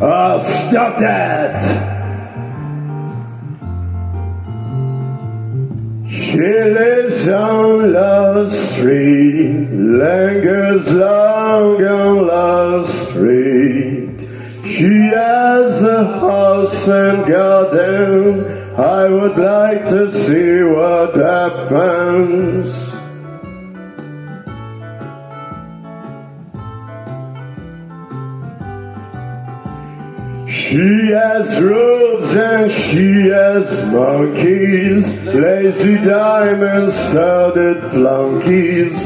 stop that! She lives on Love Street, lingers long on Love Street. She has a house and garden. I would like to see what happens. She has robes and she has monkeys, lazy diamonds, studded flunkies.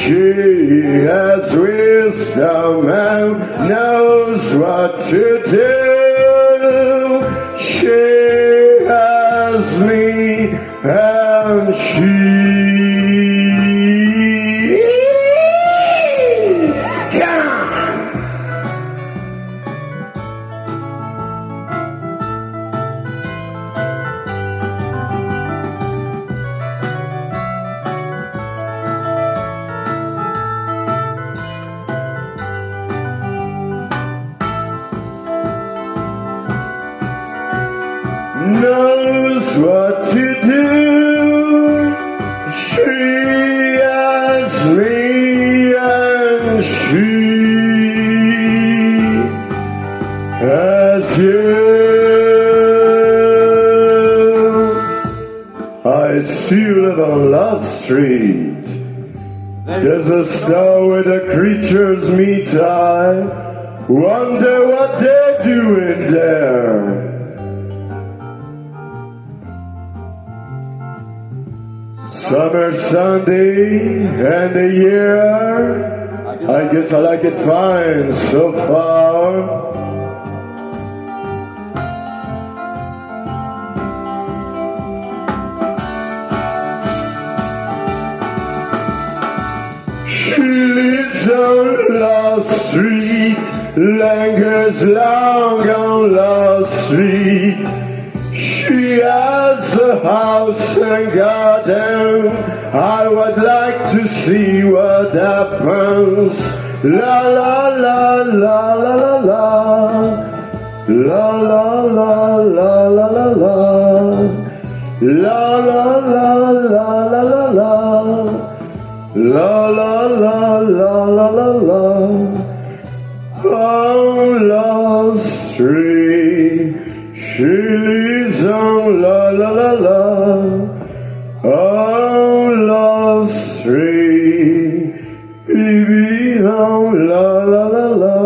She has wisdom and knows what to do. She has me and she. Knows what to do. She has me and she has you. I see you live on Love Street. There's a star where the creatures meet. I wonder what they're doing there. Summer Sunday and the year. I guess I like it fine so far. She lives on Love Street, lingers long on Love Street. Has a house and garden. I would like to see what happens. La la la la la la la. La la la la la la la. La la la la la la la. La la la la la la la. On Love Street, she lives on la la la la. On Love Street, baby on la la la la.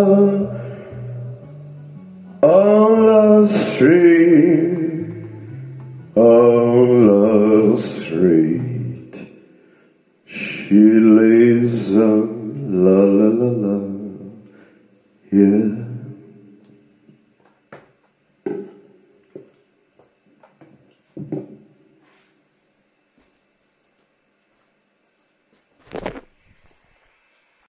On Love Street, on Love Street. She lays on la la la la. Yes.